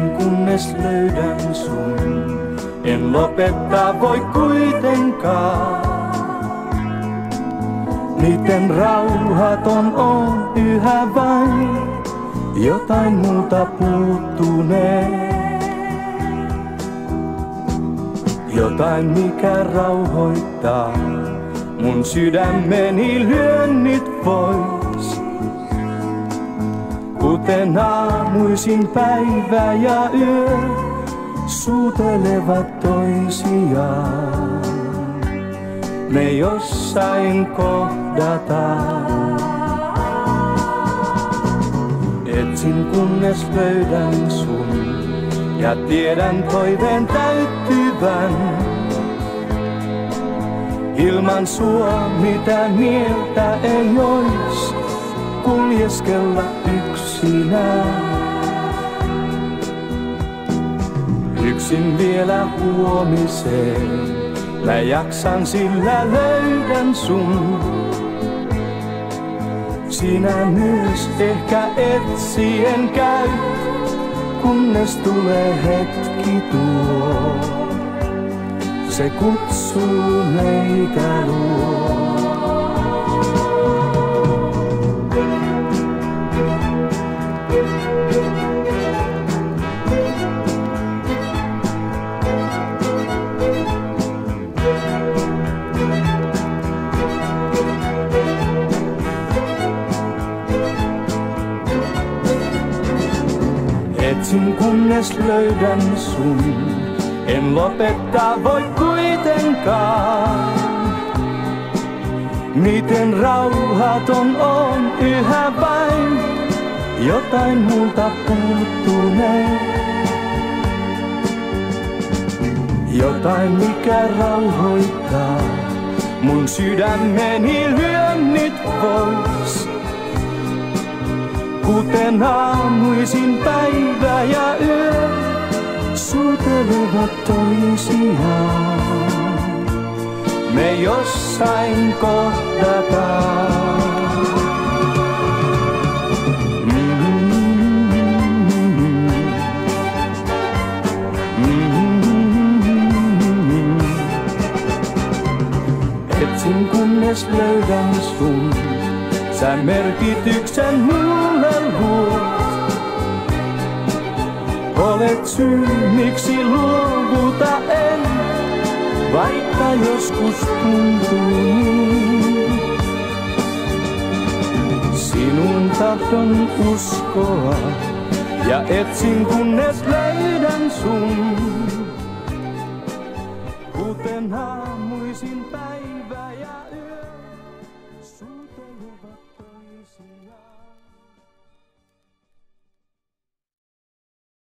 kunnes löydän sun. En lopettaa voi kuitenkaan. Miten rauhaton on yhä vain, jotain muuta puuttunee. Jotain mikä rauhoittaa mun sydämeni lyönnit pois. Kuten aamuisin päivä ja yö suutelevat toisiaan. Me jossain kohdataan. Etsin kunnes löydän sun ja tiedän toiveen täyttyvän. Ilman sua mitä mieltä ei ois kuljeskella yksinään. Yksin vielä huomiseen, mä jaksan sillä löydän sun. Sinä myös ehkä etsien käy, kunnes tulee hetki tuo. Se kutsuu meitä luo. Etsin kunnes löydän sun, en lopettaa voi kuitenkaan. Miten rauhaton on yhä vain, jotain multa puuttunee. Jotain mikä rauhoittaa mun sydämeni lyönnit pois. Kuten aamuisin päivä ja yö suutelevat toisiaan. Me jossain kohdataan. Etsin kunnes löydän sun, sä merkityksen mulle luot. Olet syy, miksi luovuta en, vaikka joskus tuntuu niin. Sinun tahdon uskoa ja etsin kunnes löydän sun. Kuten päivä.